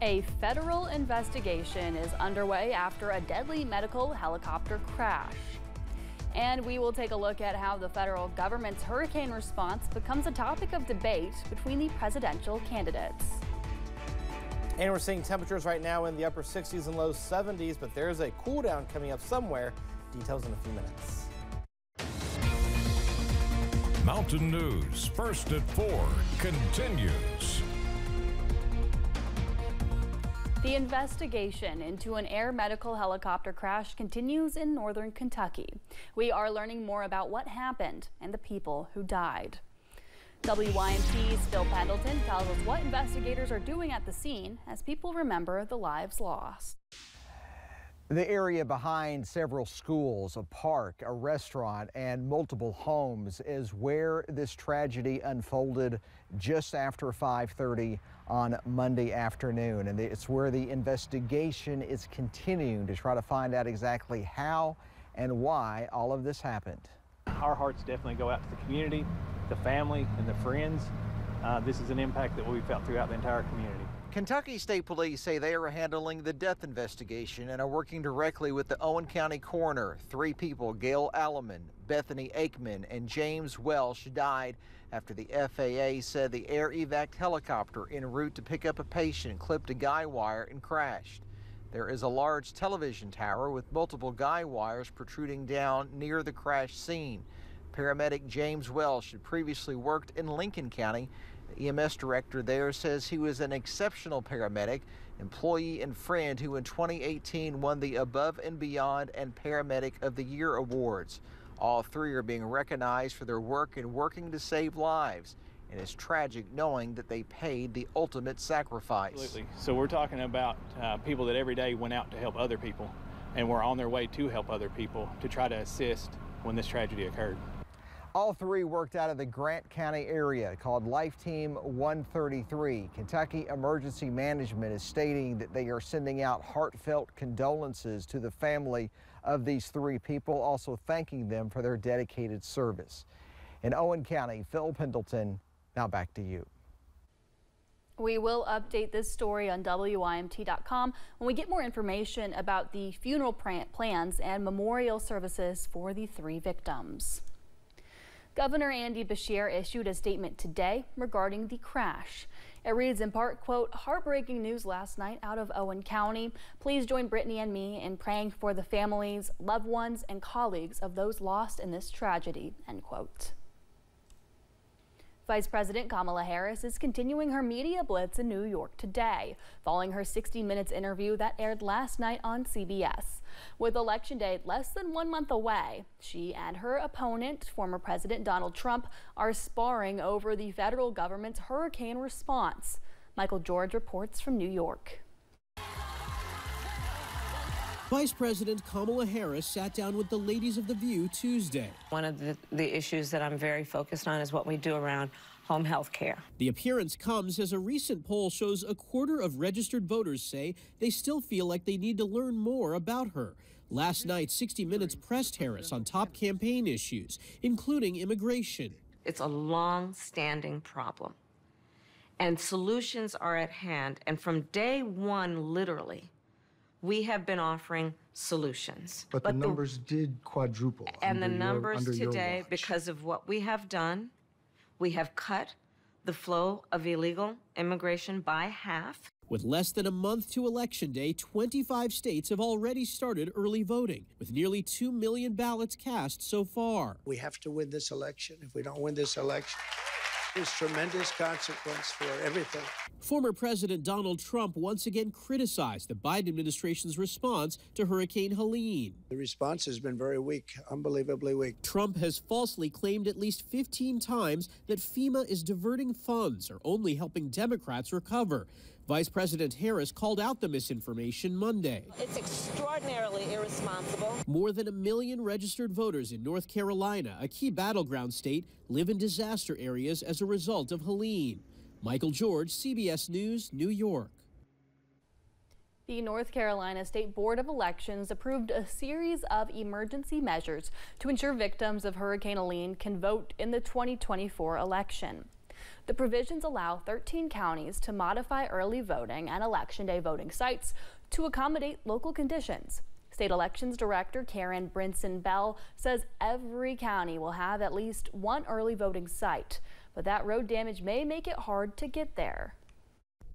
A federal investigation is underway after a deadly medical helicopter crash. And we will take a look at how the federal government's hurricane response becomes a topic of debate between the presidential candidates. And we're seeing temperatures right now in the upper 60s and low 70s, but there's a cool down coming up somewhere. Details in a few minutes. Mountain News, first at 4, continues. The investigation into an air medical helicopter crash continues in northern Kentucky. We are learning more about what happened and the people who died. WYMT's Phil Pendleton tells us what investigators are doing at the scene as people remember the lives lost. The area behind several schools, a park, a restaurant, and multiple homes is where this tragedy unfolded just after 5:30 on Monday afternoon. And it's where the investigation is continuing to try to find out exactly how and why all of this happened. Our hearts definitely go out to the community, the family, and the friends. Uh, this is an impact that we felt throughout the entire community. Kentucky State Police say they are handling the death investigation and are working directly with the Owen County coroner. Three people, Gail Alleman, Bethany Aikman, and James Welsh, died after the FAA said the air evac helicopter en route to pick up a patient clipped a guy wire and crashed. There is a large television tower with multiple guy wires protruding down near the crash scene. Paramedic James Welsh had previously worked in Lincoln County EMS director there says he was an exceptional paramedic, employee, and friend who in 2018 won the Above and Beyond and Paramedic of the Year awards. All three are being recognized for their work in working to save lives. And it's tragic knowing that they paid the ultimate sacrifice. Absolutely. So we're talking about uh, people that every day went out to help other people and were on their way to help other people to try to assist when this tragedy occurred. All three worked out of the Grant County area called Life Team 133. Kentucky Emergency Management is stating that they are sending out heartfelt condolences to the family of these three people, also thanking them for their dedicated service. In Owen County, Phil Pendleton, now back to you. We will update this story on WYMT.com when we get more information about the funeral plans and memorial services for the three victims. Governor Andy Beshear issued a statement today regarding the crash. It reads in part, quote, heartbreaking news last night out of Owen County. Please join Britainy and me in praying for the families, loved ones, and colleagues of those lost in this tragedy, end quote. Vice President Kamala Harris is continuing her media blitz in New York today, following her 60 Minutes interview that aired last night on CBS. With Election Day less than one month away, she and her opponent, former President Donald Trump, are sparring over the federal government's hurricane response. Michael George reports from New York. Vice President Kamala Harris sat down with the ladies of The View Tuesday. One of the, the issues that I'm very focused on is what we do around home health care. The appearance comes as a recent poll shows a quarter of registered voters say they still feel like they need to learn more about her. Last night, 60 Minutes pressed Harris on top campaign issues, including immigration. It's a long standing problem, and solutions are at hand. And from day one, literally, we have been offering solutions. But, but the numbers the, did quadruple. And the numbers your, today, because of what we have done, we have cut the flow of illegal immigration by half. With less than a month to Election Day, 25 states have already started early voting, with nearly 2 million ballots cast so far. We have to win this election. If we don't win this election, there's tremendous consequence for everything. Former President Donald Trump once again criticized the Biden administration's response to Hurricane Helene. The response has been very weak, unbelievably weak. Trump has falsely claimed at least 15 times that FEMA is diverting funds or only helping Democrats recover. Vice President Harris called out the misinformation Monday. It's extraordinarily irresponsible. More than a million registered voters in North Carolina, a key battleground state, live in disaster areas as a result of Helene. Michael George, CBS News, New York. The North Carolina State Board of Elections approved a series of emergency measures to ensure victims of Hurricane Helene can vote in the 2024 election. The provisions allow 13 counties to modify early voting and election day voting sites to accommodate local conditions. State Elections Director Karen Brinson Bell says every county will have at least one early voting site, but that road damage may make it hard to get there.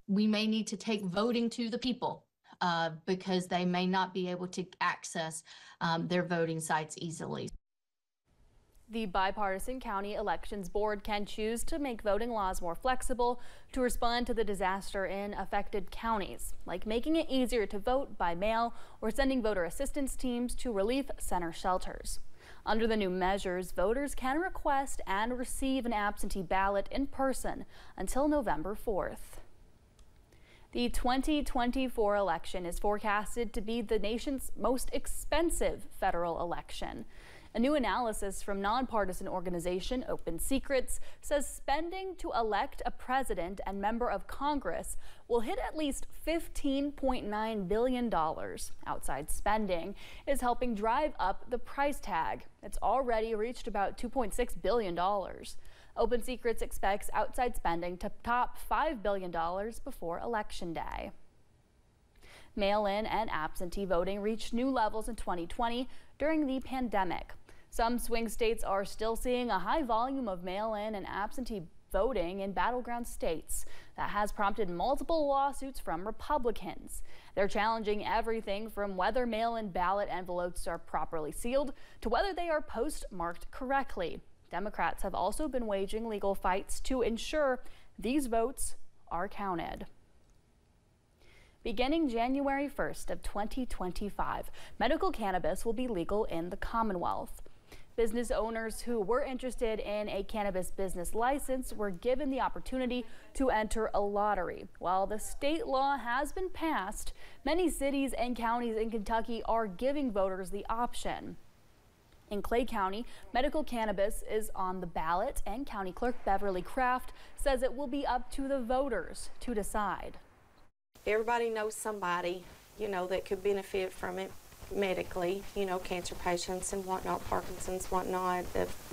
We may need to take voting to the people uh, because they may not be able to access um, their voting sites easily. The bipartisan county elections board can choose to make voting laws more flexible to respond to the disaster in affected counties, like making it easier to vote by mail or sending voter assistance teams to relief center shelters. Under the new measures, voters can request and receive an absentee ballot in person until November 4th. The 2024 election is forecasted to be the nation's most expensive federal election. A new analysis from nonpartisan organization Open Secrets says spending to elect a president and member of Congress will hit at least $15.9 billion. Outside spending is helping drive up the price tag. It's already reached about $2.6 billion. Open Secrets expects outside spending to top $5 billion before Election Day. Mail in and absentee voting reached new levels in 2020 during the pandemic. Some swing states are still seeing a high volume of mail in and absentee voting in battleground states. That has prompted multiple lawsuits from Republicans. They're challenging everything from whether mail in ballot envelopes are properly sealed to whether they are postmarked correctly. Democrats have also been waging legal fights to ensure these votes are counted. Beginning January 1st of 2025, medical cannabis will be legal in the Commonwealth. Business owners who were interested in a cannabis business license were given the opportunity to enter a lottery. While the state law has been passed, many cities and counties in Kentucky are giving voters the option. In Clay County, medical cannabis is on the ballot, and County Clerk Beverly Kraft says it will be up to the voters to decide. Everybody knows somebody, you know, that could benefit from it medically, you know, cancer patients and whatnot, Parkinson's, whatnot.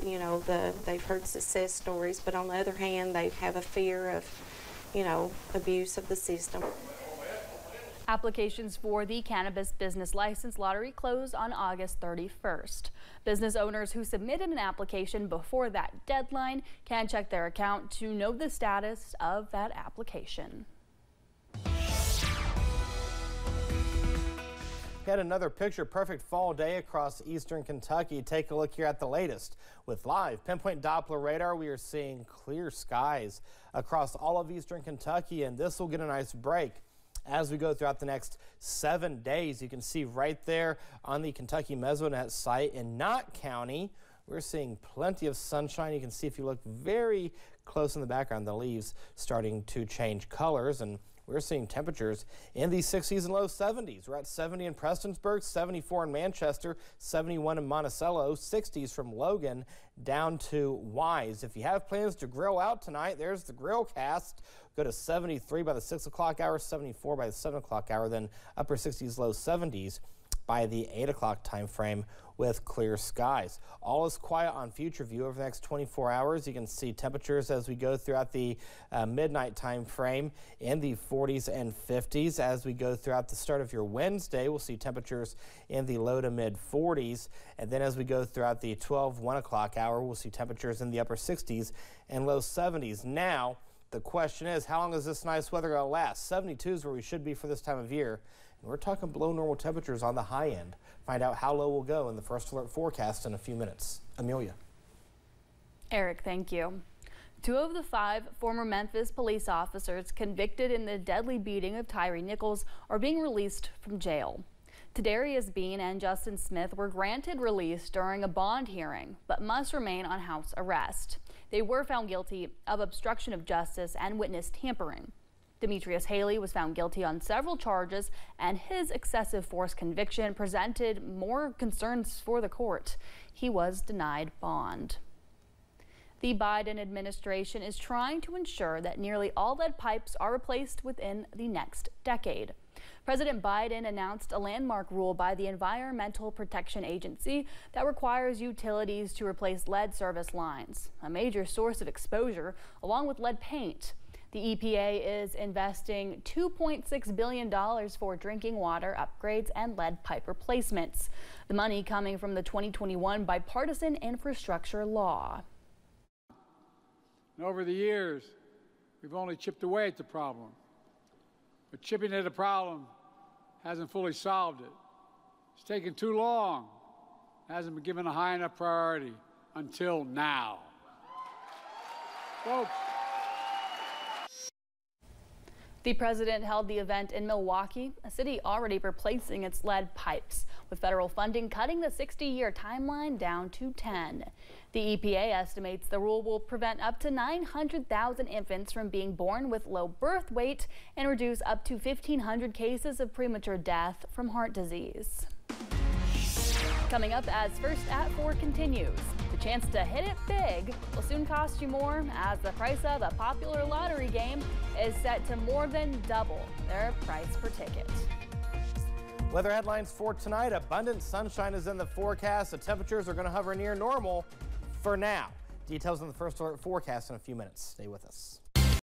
You know, the they've heard success stories, but on the other hand, they have a fear of, you know, abuse of the system. Applications for the cannabis business license lottery close on August 31st. Business owners who submitted an application before that deadline can check their account to know the status of that application. Had another picture perfect fall day across eastern Kentucky. Take a look here at the latest. With live pinpoint Doppler radar, we are seeing clear skies across all of eastern Kentucky, and this will get a nice break as we go throughout the next seven days. You can see right there on the Kentucky Mesonet site in Knott County, we're seeing plenty of sunshine. You can see if you look very close in the background, the leaves starting to change colors and we're seeing temperatures in the 60s and low 70s. We're at 70 in Prestonsburg, 74 in Manchester, 71 in Monticello, 60s from Logan down to Wise. If you have plans to grill out tonight, there's the grill cast. Go to 73 by the 6 o'clock hour, 74 by the 7 o'clock hour, then upper 60s, low 70s by the 8 o'clock time frame with clear skies. All is quiet on future view over the next 24 hours. You can see temperatures as we go throughout the uh, midnight time frame in the 40s and 50s. As we go throughout the start of your Wednesday, we'll see temperatures in the low to mid 40s. And then as we go throughout the 12, 1 o'clock hour, we'll see temperatures in the upper 60s and low 70s. Now, the question is, how long is this nice weather going to last? 72 is where we should be for this time of year. We're talking below normal temperatures on the high end. Find out how low we'll go in the first alert forecast in a few minutes. Amelia. Eric, thank you. Two of the five former Memphis police officers convicted in the deadly beating of Tyre Nichols are being released from jail. Tadarius Bean and Justin Smith were granted release during a bond hearing, but must remain on house arrest. They were found guilty of obstruction of justice and witness tampering. Demetrius Haley was found guilty on several charges, and his excessive force conviction presented more concerns for the court. He was denied bond. The Biden administration is trying to ensure that nearly all lead pipes are replaced within the next decade. President Biden announced a landmark rule by the Environmental Protection Agency that requires utilities to replace lead service lines, a major source of exposure, along with lead paint. The EPA is investing $2.6 billion for drinking water upgrades and lead pipe replacements. The money coming from the 2021 bipartisan infrastructure law. And over the years, we've only chipped away at the problem. But chipping at the problem hasn't fully solved it. It's taken too long, It hasn't been given a high enough priority until now. Folks, The president held the event in Milwaukee, a city already replacing its lead pipes, with federal funding cutting the 60-year timeline down to 10. The EPA estimates the rule will prevent up to 900,000 infants from being born with low birth weight and reduce up to 1,500 cases of premature death from heart disease. Coming up as First at 4 continues the chance to hit it big will soon cost you more as the price of a popular lottery game is set to more than double their price per ticket. Weather headlines for tonight. Abundant sunshine is in the forecast. The temperatures are going to hover near normal for now. Details on the first alert forecast in a few minutes. Stay with us.